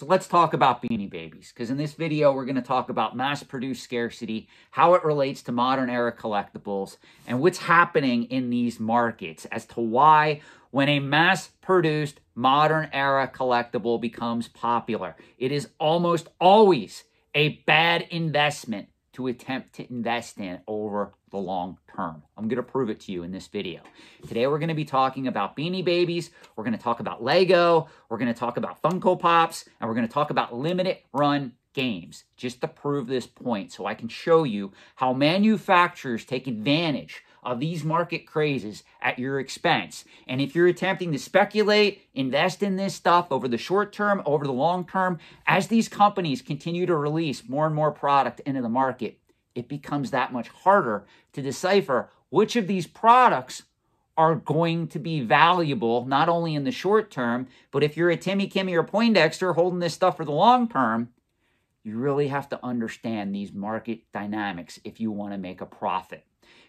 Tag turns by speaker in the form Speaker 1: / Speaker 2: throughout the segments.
Speaker 1: So let's talk about Beanie Babies, because in this video, we're going to talk about mass-produced scarcity, how it relates to modern era collectibles, and what's happening in these markets as to why when a mass-produced modern era collectible becomes popular, it is almost always a bad investment to attempt to invest in over the long term. I'm going to prove it to you in this video. Today we're going to be talking about Beanie Babies, we're going to talk about Lego, we're going to talk about Funko Pops, and we're going to talk about limited run games just to prove this point so I can show you how manufacturers take advantage of these market crazes at your expense. And if you're attempting to speculate, invest in this stuff over the short term, over the long term, as these companies continue to release more and more product into the market, it becomes that much harder to decipher which of these products are going to be valuable, not only in the short term, but if you're a Timmy, Kimmy, or Poindexter holding this stuff for the long term, you really have to understand these market dynamics if you want to make a profit.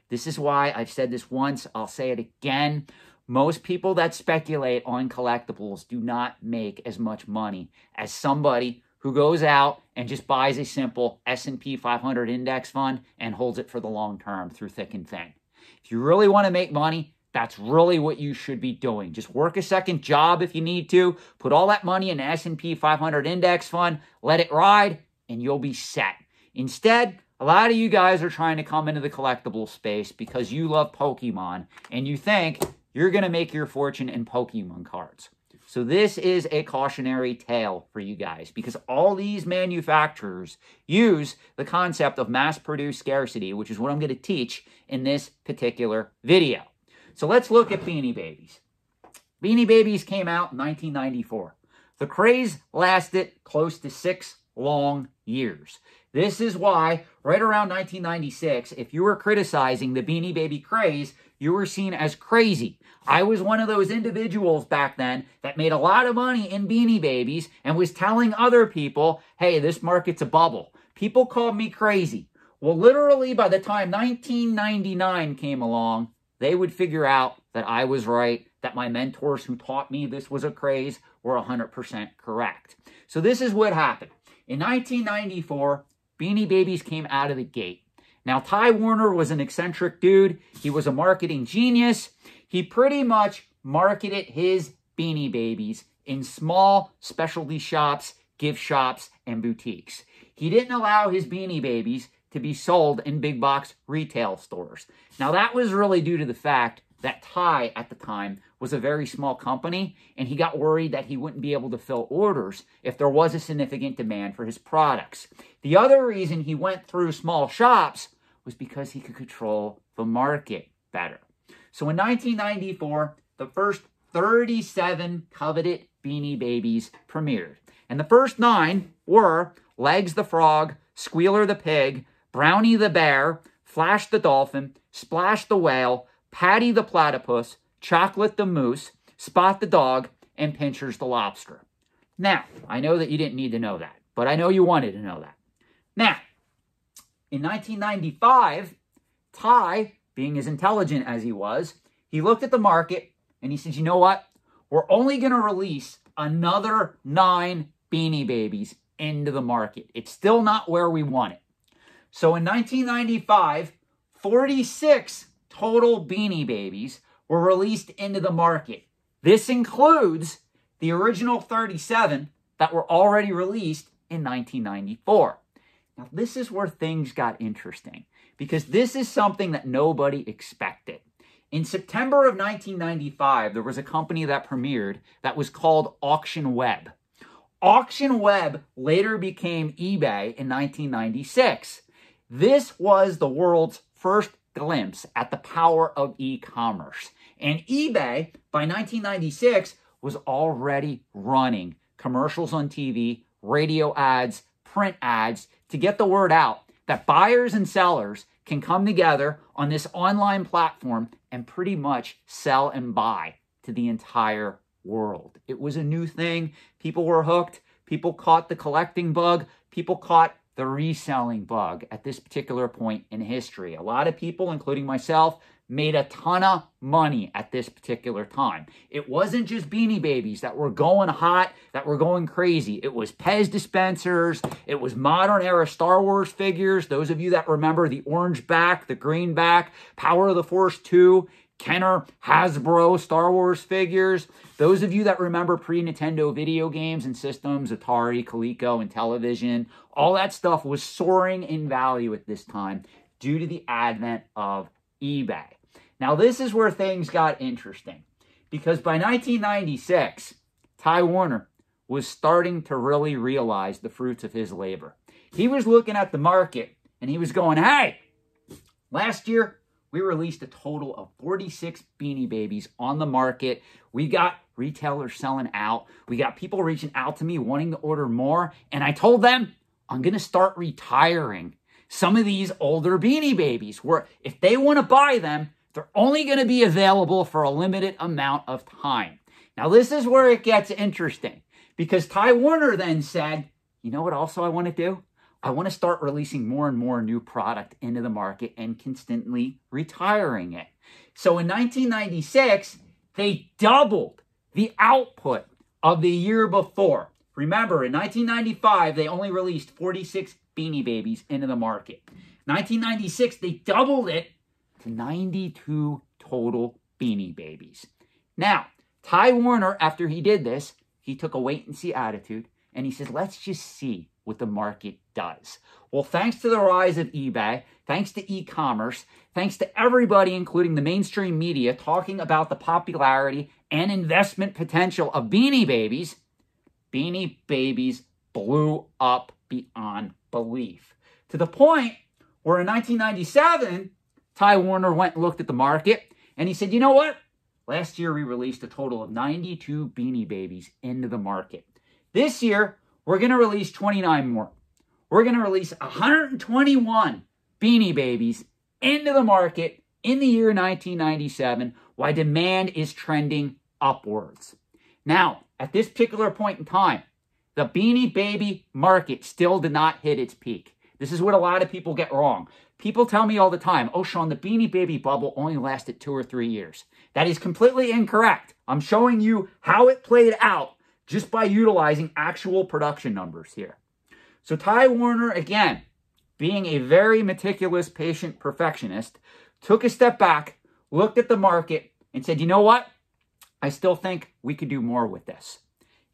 Speaker 1: This is why I've said this once, I'll say it again. Most people that speculate on collectibles do not make as much money as somebody who goes out and just buys a simple S&P 500 index fund and holds it for the long term through thick and thin. If you really want to make money, that's really what you should be doing. Just work a second job if you need to. Put all that money in S&P 500 index fund, let it ride, and you'll be set. Instead, a lot of you guys are trying to come into the collectible space because you love Pokemon and you think you're going to make your fortune in Pokemon cards. So this is a cautionary tale for you guys because all these manufacturers use the concept of mass-produced scarcity, which is what I'm going to teach in this particular video. So let's look at Beanie Babies. Beanie Babies came out in 1994. The craze lasted close to six long years. This is why, right around 1996, if you were criticizing the Beanie Baby craze, you were seen as crazy. I was one of those individuals back then that made a lot of money in Beanie Babies and was telling other people, hey, this market's a bubble. People called me crazy. Well, literally, by the time 1999 came along, they would figure out that I was right, that my mentors who taught me this was a craze were 100% correct. So this is what happened. In 1994, Beanie Babies came out of the gate. Now, Ty Warner was an eccentric dude. He was a marketing genius. He pretty much marketed his Beanie Babies in small specialty shops, gift shops, and boutiques. He didn't allow his Beanie Babies to be sold in big box retail stores. Now, that was really due to the fact that Ty at the time was a very small company, and he got worried that he wouldn't be able to fill orders if there was a significant demand for his products. The other reason he went through small shops was because he could control the market better. So in 1994, the first 37 coveted Beanie Babies premiered. And the first nine were Legs the Frog, Squealer the Pig, Brownie the Bear, Flash the Dolphin, Splash the Whale, Patty the Platypus, Chocolate the Moose, Spot the Dog, and Pinchers the Lobster. Now, I know that you didn't need to know that, but I know you wanted to know that. Now, in 1995, Ty, being as intelligent as he was, he looked at the market and he said, you know what? We're only going to release another nine Beanie Babies into the market. It's still not where we want it. So in 1995, 46 total Beanie Babies were released into the market. This includes the original 37 that were already released in 1994. Now, this is where things got interesting because this is something that nobody expected. In September of 1995, there was a company that premiered that was called Auction Web. Auction Web later became eBay in 1996. This was the world's first glimpse at the power of e-commerce. And eBay, by 1996, was already running commercials on TV, radio ads, print ads to get the word out that buyers and sellers can come together on this online platform and pretty much sell and buy to the entire world. It was a new thing. People were hooked. People caught the collecting bug. People caught the reselling bug at this particular point in history. A lot of people, including myself, made a ton of money at this particular time. It wasn't just Beanie Babies that were going hot, that were going crazy. It was Pez dispensers, it was modern era Star Wars figures. Those of you that remember the orange back, the green back, Power of the Force 2, Kenner, Hasbro, Star Wars figures. Those of you that remember pre Nintendo video games and systems, Atari, Coleco, Intellivision, all that stuff was soaring in value at this time due to the advent of eBay. Now, this is where things got interesting because by 1996, Ty Warner was starting to really realize the fruits of his labor. He was looking at the market and he was going, hey, last year we released a total of 46 Beanie Babies on the market. We got retailers selling out. We got people reaching out to me wanting to order more. And I told them, I'm going to start retiring some of these older Beanie Babies where if they want to buy them, they're only going to be available for a limited amount of time. Now, this is where it gets interesting because Ty Warner then said, you know what also I want to do? I want to start releasing more and more new product into the market and constantly retiring it. So in 1996, they doubled the output of the year before. Remember, in 1995, they only released 46 Beanie Babies into the market. 1996, they doubled it to 92 total Beanie Babies. Now, Ty Warner, after he did this, he took a wait and see attitude and he says, let's just see what the market does. Well, thanks to the rise of eBay, thanks to e commerce, thanks to everybody, including the mainstream media, talking about the popularity and investment potential of Beanie Babies, Beanie Babies blew up beyond belief to the point where in 1997, Ty Warner went and looked at the market and he said, you know what? Last year we released a total of 92 Beanie Babies into the market. This year, we're going to release 29 more. We're going to release 121 Beanie Babies into the market in the year 1997 why demand is trending upwards. Now, at this particular point in time, the Beanie Baby market still did not hit its peak. This is what a lot of people get wrong. People tell me all the time, oh, Sean, the Beanie Baby bubble only lasted two or three years. That is completely incorrect. I'm showing you how it played out just by utilizing actual production numbers here. So Ty Warner, again, being a very meticulous patient perfectionist, took a step back, looked at the market, and said, you know what? I still think we could do more with this.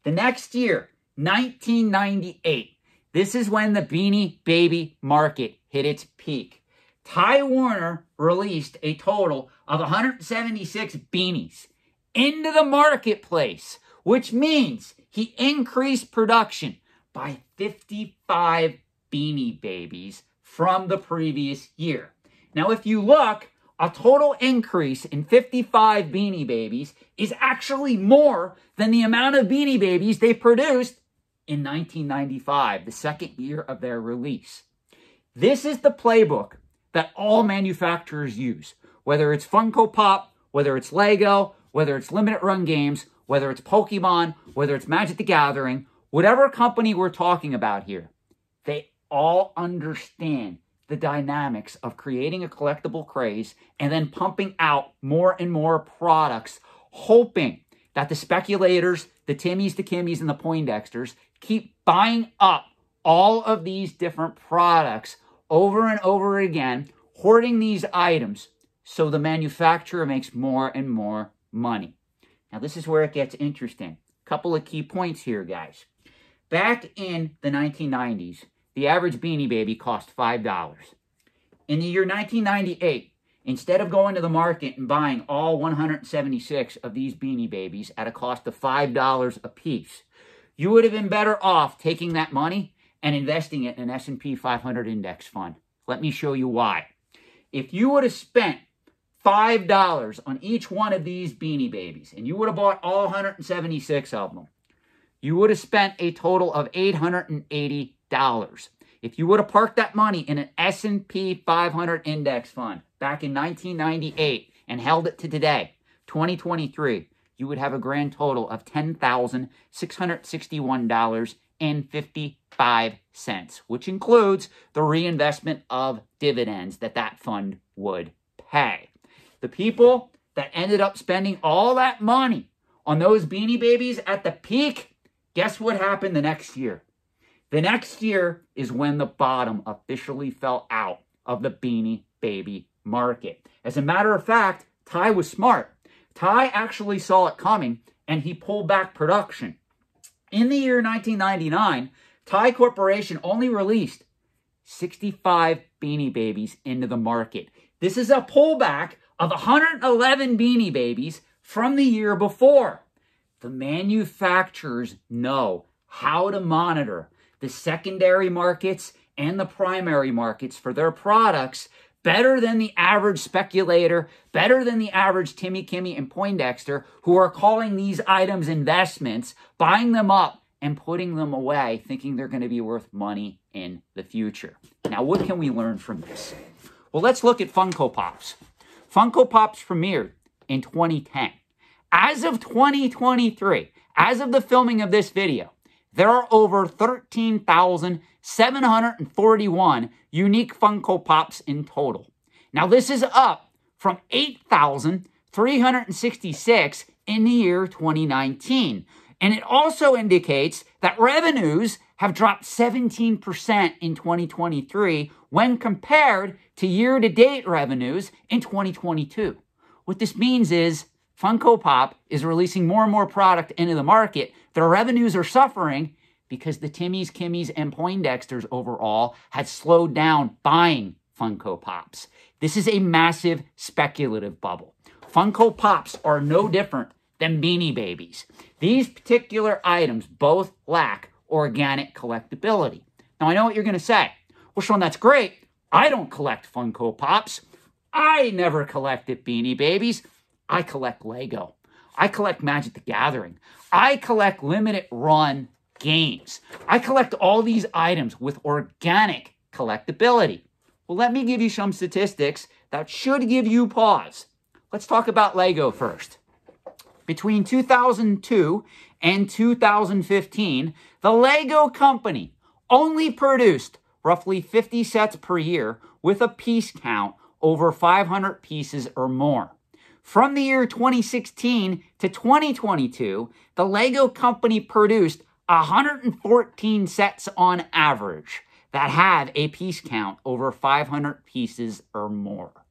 Speaker 1: The next year, 1998, this is when the Beanie Baby market hit its peak. Ty Warner released a total of 176 beanies into the marketplace, which means he increased production by 55 beanie babies from the previous year. Now, if you look, a total increase in 55 beanie babies is actually more than the amount of beanie babies they produced in 1995, the second year of their release. This is the playbook that all manufacturers use, whether it's Funko Pop, whether it's Lego, whether it's limited run games, whether it's Pokemon, whether it's Magic the Gathering, whatever company we're talking about here, they all understand the dynamics of creating a collectible craze and then pumping out more and more products, hoping that the speculators, the Timmies, the Kimmies, and the Poindexters keep buying up all of these different products over and over again, hoarding these items so the manufacturer makes more and more money. Now, this is where it gets interesting. Couple of key points here, guys. Back in the 1990s, the average Beanie Baby cost $5. In the year 1998, instead of going to the market and buying all 176 of these Beanie Babies at a cost of $5 a piece, you would have been better off taking that money and investing it in an S&P 500 index fund. Let me show you why. If you would have spent $5 on each one of these Beanie Babies, and you would have bought all 176 of them, you would have spent a total of $880. If you would have parked that money in an S&P 500 index fund back in 1998 and held it to today, 2023, you would have a grand total of $10,661.55, which includes the reinvestment of dividends that that fund would pay. The people that ended up spending all that money on those Beanie Babies at the peak, guess what happened the next year? The next year is when the bottom officially fell out of the Beanie Baby market. As a matter of fact, Ty was smart. Ty actually saw it coming and he pulled back production. In the year 1999, Ty Corporation only released 65 Beanie Babies into the market. This is a pullback of 111 Beanie Babies from the year before. The manufacturers know how to monitor the secondary markets and the primary markets for their products better than the average speculator, better than the average Timmy, Kimmy, and Poindexter who are calling these items investments, buying them up, and putting them away, thinking they're going to be worth money in the future. Now, what can we learn from this? Well, let's look at Funko Pops. Funko Pops premiered in 2010. As of 2023, as of the filming of this video, there are over 13,741 unique Funko Pops in total. Now, this is up from 8,366 in the year 2019. And it also indicates that revenues have dropped 17% in 2023 when compared to year to date revenues in 2022. What this means is Funko Pop is releasing more and more product into the market. Their revenues are suffering because the Timmys, Kimmys, and Poindexters overall had slowed down buying Funko Pops. This is a massive speculative bubble. Funko Pops are no different than Beanie Babies. These particular items both lack organic collectability. Now, I know what you're going to say. Well, Sean, that's great. I don't collect Funko Pops. I never collected Beanie Babies. I collect Lego. I collect Magic the Gathering. I collect limited run games. I collect all these items with organic collectability. Well, let me give you some statistics that should give you pause. Let's talk about Lego first. Between 2002 and 2015, the Lego company only produced roughly 50 sets per year with a piece count over 500 pieces or more. From the year 2016 to 2022, the Lego company produced 114 sets on average that have a piece count over 500 pieces or more.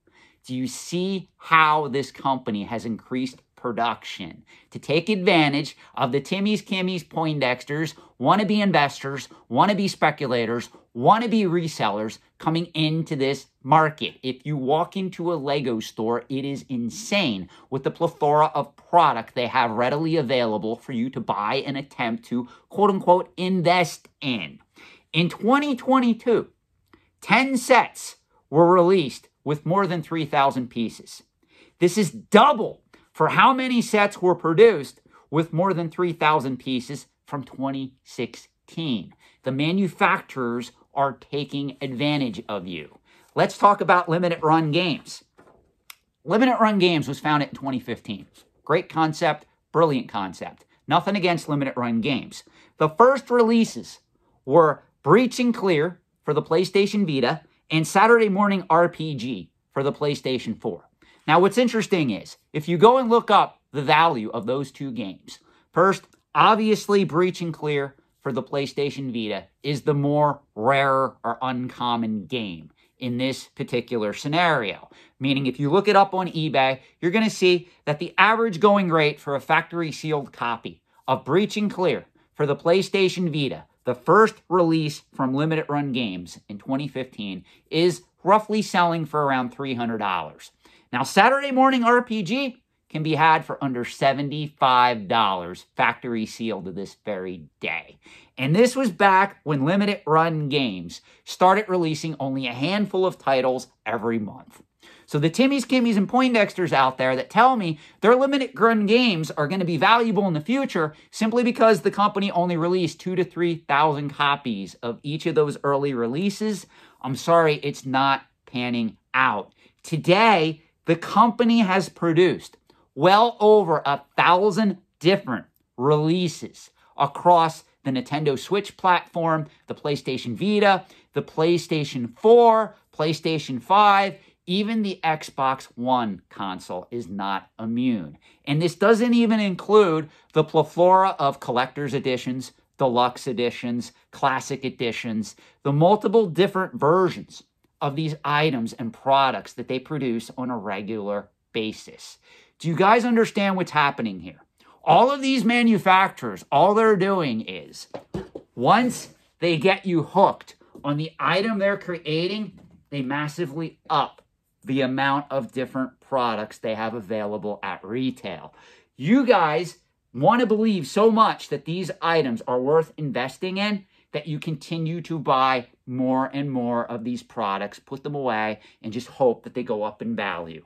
Speaker 1: Do you see how this company has increased production to take advantage of the Timmys, Kimmys, Poindexters, wannabe investors, wannabe speculators, wannabe resellers coming into this market. If you walk into a Lego store, it is insane with the plethora of product they have readily available for you to buy and attempt to quote unquote invest in. In 2022, 10 sets were released with more than 3,000 pieces. This is double for how many sets were produced with more than 3,000 pieces from 2016. The manufacturers are taking advantage of you. Let's talk about limited run games. Limited run games was founded in 2015. Great concept, brilliant concept. Nothing against limited run games. The first releases were Breach and Clear for the PlayStation Vita and Saturday Morning RPG for the PlayStation 4. Now, what's interesting is if you go and look up the value of those two games, first, obviously, Breach and Clear for the PlayStation Vita is the more rare or uncommon game in this particular scenario. Meaning, if you look it up on eBay, you're going to see that the average going rate for a factory sealed copy of Breach and Clear for the PlayStation Vita, the first release from Limited Run Games in 2015, is roughly selling for around $300. Now, Saturday Morning RPG can be had for under $75 factory sealed to this very day. And this was back when limited run games started releasing only a handful of titles every month. So the Timmys, Kimmys, and Poindexters out there that tell me their limited run games are going to be valuable in the future simply because the company only released two to 3,000 copies of each of those early releases, I'm sorry, it's not panning out. Today, the company has produced well over a thousand different releases across the Nintendo Switch platform, the PlayStation Vita, the PlayStation 4, PlayStation 5, even the Xbox One console is not immune. And this doesn't even include the plethora of collector's editions, deluxe editions, classic editions, the multiple different versions of these items and products that they produce on a regular basis. Do you guys understand what's happening here? All of these manufacturers, all they're doing is once they get you hooked on the item they're creating, they massively up the amount of different products they have available at retail. You guys want to believe so much that these items are worth investing in that you continue to buy more and more of these products, put them away, and just hope that they go up in value.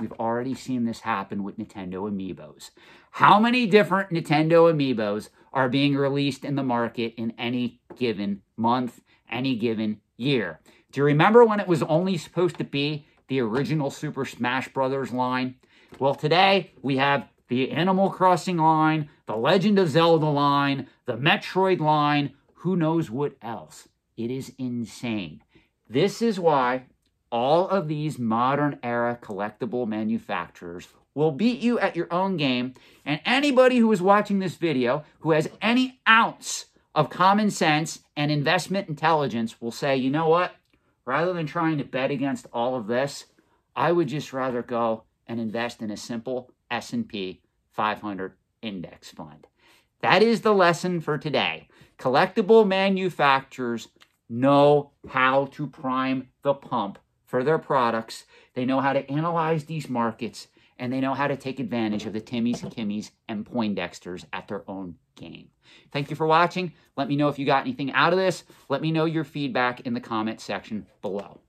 Speaker 1: We've already seen this happen with Nintendo Amiibos. How many different Nintendo Amiibos are being released in the market in any given month, any given year? Do you remember when it was only supposed to be the original Super Smash Brothers line? Well, today we have the Animal Crossing line, the Legend of Zelda line, the Metroid line, who knows what else. It is insane. This is why all of these modern era collectible manufacturers will beat you at your own game. And anybody who is watching this video who has any ounce of common sense and investment intelligence will say, you know what? Rather than trying to bet against all of this, I would just rather go and invest in a simple S&P 500 index fund. That is the lesson for today. Collectible manufacturers know how to prime the pump for their products. They know how to analyze these markets and they know how to take advantage of the Timmys, Kimmies, and Poindexters at their own game. Thank you for watching. Let me know if you got anything out of this. Let me know your feedback in the comment section below.